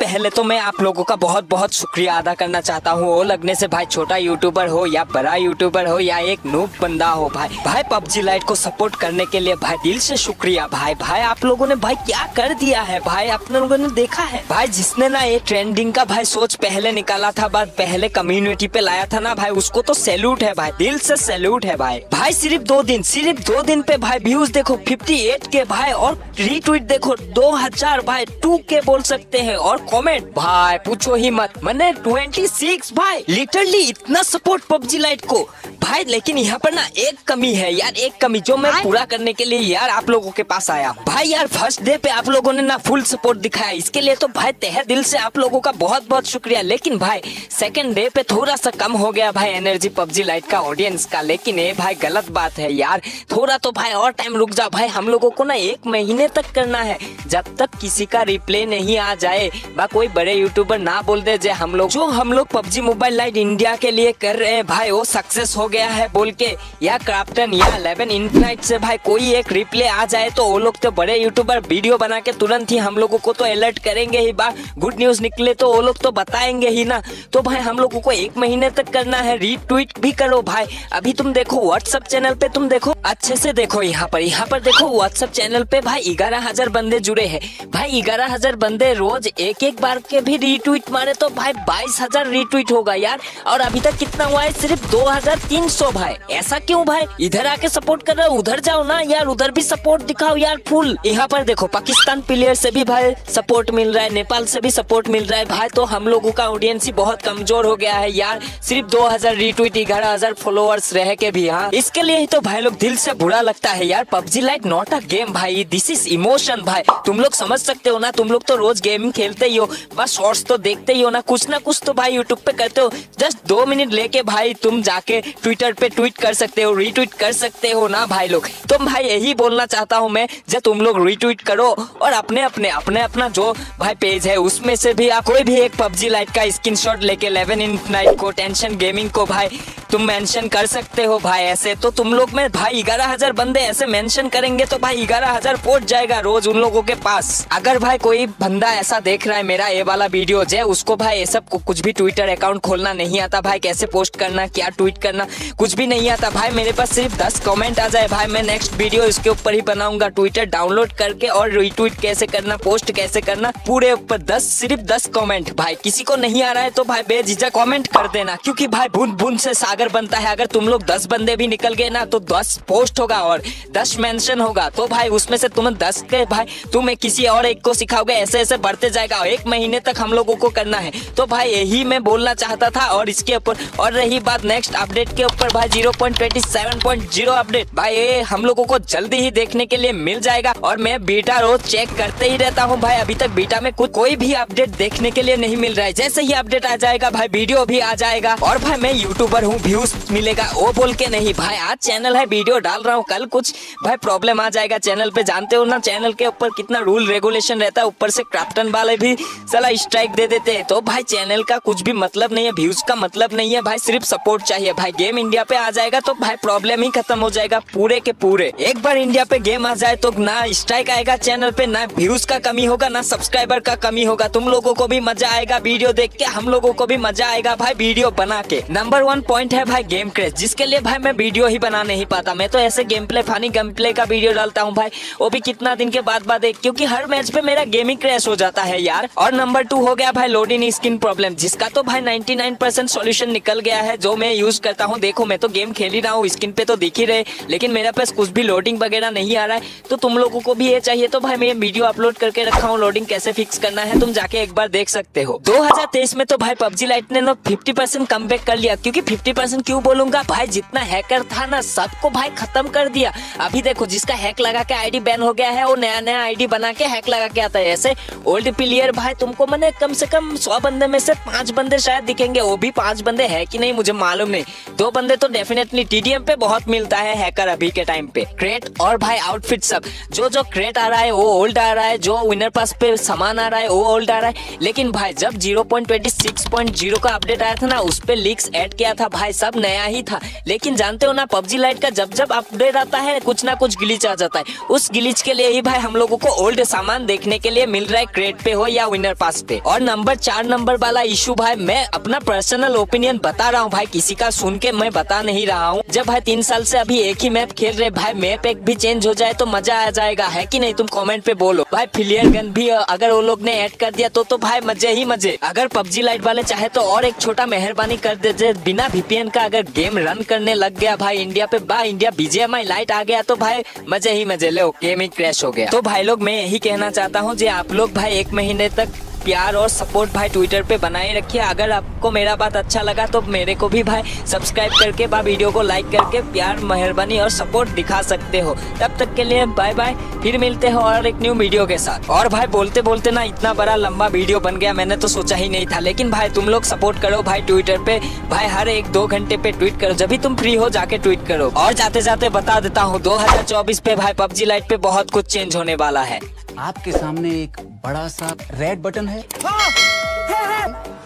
पहले तो मैं आप लोगों का बहुत बहुत शुक्रिया अदा करना चाहता हूँ। वो लगने से भाई छोटा यूट्यूबर हो या बड़ा यूट्यूबर हो या एक नूब बंदा हो भाई। भाई पबजी लाइट को सपोर्ट करने के लिए भाई दिल से शुक्रिया भाई। भाई आप लोगों ने भाई क्या कर दिया है? भाई आप लोगों ने देखा है? भाई जिसने ना ये ट्रेंडिंग का भाई सोच पहले निकाला था बात पहले कम्युनिटी पे लाया था ना भाई, उसको तो सैल्यूट है भाई, दिल से सैल्यूट है भाई। भाई सिर्फ़ दो दिन, सिर्फ़ दो दिन पे भाई व्यूज़ देखो 58 के भाई और रीट्वीट देखो 2000 भाई 2 के बोल सकते हैं और कमेंट भाई पूछो ही मत। मैंने 26 भाई लिटरली इतना सपोर्ट पबजी लाइट को। भाई लेकिन यहाँ पर ना एक कमी है यार एक कमी जो मैं पूरा करने के लिए यार आप लोगों के पास आया। हूँ भाई यार फ़र्स्ट डे पे आप लोगों ने ना फुल सपोर्ट दिखाया। इसके लिए तो भाई तह दिल से आप लोगों का बहुत बहुत शुक्रिया। लेकिन भाई सेकंड डे पे थोड़ा सा कम हो गया भाई एनर्जी पबजी लाइट का ऑडियंस का। लेकिन ये भाई गलत बात है यार। थोड़ा तो भाई और टाइम रुक जा भाई हम लोगों को ना एक महीने तक करना है। जब तक किसी का रिप्ले नहीं आ जाए बा कोई बड़े यूट्यूबर ना बोल दे जे हम लोग जो हम लोग पबजी मोबाइल लाइट इंडिया के लिए कर रहे हैं, भाई, वो सक्सेस हो गया है बोल के। या क्राफ्टन या इलेवन इनफाइट से, भाई, कोई एक रिप्ले आ जाए तो वो लोग तो बड़े यूट्यूबर वीडियो बना के तुरंत ही हम लोगों को तो अलर्ट करेंगे ही बा गुड न्यूज़ निकले तो वो लोग तो बताएँगे ही ना। तो भाई, हम लोगों को एक महीने तक करना है। रीट्वीट भी करो भाई। अभी तुम देखो व्हाट्सएप चैनल पे तुम देखो। अच्छे से देखो यहाँ पर। यहाँ पर देखो व्हाट्सएप चैनल पे भाई ग्यारह हज़ार बंदे जुड़े हैं। भाई, ग्यारह हज़ार बंदे रोज एक एक बार के भी रीट्वीट मारे तो भाई बाईस हज़ार रीट्वीट होगा यार। और अभी तक कितना हुआ है? सिर्फ़ दो हज़ार तीन सौ भाई। ऐसा क्यों भाई? इधर आके सपोर्ट कर रहे हो, उधर जाओ ना यार। उधर भी सपोर्ट दिखाओ यार फुल यहाँ पर देखो, पाकिस्तान प्लेयर से भी भाई सपोर्ट मिल रहा है, नेपाल से भी सपोर्ट मिल रहा है। भाई तो हम लोगों का ऑडियंस ही बहुत कमज़ोर हो गया है यार। सिर्फ़ दो हज़ार रीट्वीट ग्यारह हज़ार फॉलोअर्स रह के भी हाँ। इसके लिए ही तो भाई लोग दिल से बुरा लगता है यार। PUBG Lite not a game भाई। दिस इज़ इमोशन भाई। तुम लोग समझ सकते हो ना, तुम लोग तो रोज गेम खेलते ही हो। बस शॉर्ट्स तो देखते ही हो ना। कुछ ना कुछ तो भाई यूट्यूब पे करते हो। जस्ट दो मिनट लेके भाई तुम जाके ट्विटर पे ट्वीट कर सकते हो रीट्वीट कर सकते हो ना भाई लोग। तो भाई यही बोलना चाहता हूँ मैं जब तुम लोग रीट्वीट करो और अपने अपने अपने अपना जो भाई पेज है, उसमें से भी कोई भी एक पबजी लाइट का स्क्रीनशॉट लेके इलेवन इन नाइट को टेंशन गेमिंग को भाई तुम मेंशन कर सकते हो भाई ऐसे। तो तुम लोग में भाई ग्यारह हज़ार बंदे ऐसे मेंशन करेंगे तो भाई ग्यारह हज़ार पहुँच जाएगा रोज उन लोगों के पास। अगर भाई कोई बंदा ऐसा देख रहा है मेरा ये वाला वीडियो जो उसको भाई ये सब कुछ भी ट्विटर अकाउंट खोलना नहीं आता भाई, कैसे पोस्ट करना, क्या ट्वीट करना, कुछ भी नहीं आता। भाई मेरे पास सिर्फ़ दस कॉमेंट आ जाए। भाई मैं नेक्स्ट वीडियो इसके ऊपर ही बनाऊँगा ट्विटर डाउनलोड करके और रिट्वीट कैसे करना पोस्ट कैसे करना, पूरे ऊपर दस, सिर्फ़ दस कॉमेंट भाई किसी को नहीं आ रहा है तो भाई बेझिझक कॉमेंट कर देना, क्योंकि भाई बूंद बूंद से सागर बनता है, अगर तुम लोग दस बंदे भी निकल गए ना तो दस पोस्ट होगा और दस मेंशन होगा। तो भाई, उसमें से तुम दस के भाई तुम किसी और एक को सिखाओगे ऐसे ऐसे बढ़ते जाएगा एक महीने तक हम लोगों को करना है। तो भाई, यही मैं बोलना चाहता था और इसके ऊपर, और रही बात नेक्स्ट अपडेट के ऊपर, भाई ज़ीरो अपडेट भाई, ये हम लोगों को जल्दी ही देखने के लिए मिल जाएगा और मैं बीटा रोज चेक करते ही रहता हूँ। भाई, अभी तक बीटा में कुछ, कोई भी अपडेट देखने के लिए नहीं मिल रहा है। जैसे ही अपडेट आ जाएगा, भाई वीडियो भी आ जाएगा। और भाई, मैं यूट्यूबर हूँ व्यूज़ मिलेगा। वो बोल के नहीं। भाई, आज चैनल है वीडियो डाल रहा हूँ। कल कुछ, भाई प्रॉब्लम आ जाएगा। चैनल पे जानते हो ना चैनल के ऊपर कितना रूल रेगुलेशन रहता है। ऊपर से क्राफ्टन वाले भी सला स्ट्राइक दे देते हैं। तो भाई चैनल का कुछ भी मतलब नहीं है व्यूज़ का मतलब नहीं है। भाई, सिर्फ़ सपोर्ट चाहिए। भाई गेम इंडिया पे आ जाएगा तो भाई प्रॉब्लम ही खत्म हो जाएगा पूरे के पूरे। एक बार इंडिया पे गेम आ जाए तो ना स्ट्राइक आएगा चैनल पे, ना व्यूज़ का कमी होगा, ना सब्सक्राइबर का कमी होगा। तुम लोगों को भी मज़ा आएगा वीडियो देख के हम लोगों को भी मज़ा आएगा, भाई वीडियो बना के। नंबर वन पॉइंट है भाई गेम क्रेज जिसके लिए भाई मैं वीडियो ही बना नहीं पाता। मैं तो ऐसे game play funny game play का वीडियो डालता हूँ भाई। वो भी कितना दिन के बाद बाद क्योंकि हर मैच पे मेरा गेमिंग क्रैश हो जाता है यार। और नंबर टू हो गया भाई लोडिंग स्किन प्रॉब्लम जिसका तो भाई 99 परसेंट सोल्यूशन निकल गया है, जो मैं यूज़ करता हूँ। देखो, मैं तो गेम खेल ही रहा हूँ स्किन पे तो दिख ही रहे। लेकिन मेरे पास कुछ भी लोडिंग वगैरह नहीं आ रहा है। तो तुम लोगों को भी ये चाहिए। तो भाई मैं वीडियो अपलोड करके रखा हूँ। लोडिंग कैसे फिक्स करना है, तुम जाके एक बार देख सकते हो। 2023 में तो भाई पबजी लाइट ने ना 50 परसेंट कम कर लिया। क्योंकि 50 परसेंट क्यों बोलूँगा? भाई, जितना हैकर था ना, सबको भाई खत्म कर दिया। अभी देखो, जिसका हैक लगा के आईडी बैन हो गया है, वो नया नया आईडी बना के हैक लगा के आता है। ऐसे ओल्ड प्लेयर भाई, तुमको मैंने कम से कम सौ बंदे में से पाँच बंदे शायद दिखेंगे। वो भी पाँच बंदे है कि नहीं, मुझे मालूम नहीं। दो बंदे तो डेफिनेटली टीडीएम पे बहुत मिलता है हैकर अभी के टाइम पे। क्रेट और भाई आउटफिट सब। जो जो क्रेट आ रहा है, वो ओल्ड आ रहा है। जो विनर पास पे सामान आ रहा है, वो ओल्ड आ रहा है। लेकिन भाई, जब 0.26.0 का अपडेट आया था ना, उस पे लीक्स ऐड किया था भाई सब नया ही था। लेकिन जानते हो ना, पबजी लाइट का जब जब अपडेट आता है, कुछ ना कुछ गिलीच आ जाता है। उस गिलीच के लिए ही भाई, हम लोगों को ओल्ड सामान देखने के लिए मिल रहा है क्रेट पे हो या विनर पास पे। और नंबर चार नंबर वाला इशू भाई, मैं अपना पर्सनल ओपिनियन बता रहा हूँ भाई, किसी का सुन के मैं बता नहीं रहा हूँ। जब भाई, तीन साल से अभी एक ही मैप खेल रहे भाई मैप एक भी चेंज हो जाए तो मज़ा आ जाएगा, है कि नहीं? तुम कमेंट पे बोलो। भाई फिलियर गन भी, अगर वो लोग ने ऐड कर दिया तो तो भाई, मज़े ही मज़े। अगर पबजी लाइट वाले चाहे तो और एक छोटा मेहरबानी कर देते बिना वीपीएन का अगर गेम रन करने लग गया भाई इंडिया पे, बा इंडिया बीजेएमआई लाइट आ गया तो भाई मज़े ही मज़े, ले गेम ही क्रैश हो गया। तो भाई लोग, मैं यही कहना चाहता हूँ, जी आप लोग भाई एक महीने तक प्यार और सपोर्ट भाई ट्विटर पे बनाए रखिए। अगर आपको मेरा बात अच्छा लगा तो मेरे को भी भाई सब्सक्राइब करके बा वीडियो को लाइक करके प्यार, मेहरबानी और सपोर्ट दिखा सकते हो। तब तक के लिए बाय बाय फिर मिलते हो और एक न्यू वीडियो के साथ। और भाई बोलते बोलते ना इतना बड़ा लंबा वीडियो बन गया, मैंने तो सोचा ही नहीं था। लेकिन भाई तुम लोग सपोर्ट करो भाई ट्विटर पे। भाई हर एक दो घंटे पे ट्वीट करो। जब भी तुम फ्री हो, जाके ट्वीट करो। और जाते जाते बता देता हूँ, दो हज़ार चौबीस पे भाई पबजी लाइट पे बहुत कुछ चेंज होने वाला है। आपके सामने एक बड़ा सा रेड बटन है, हाँ, है, है।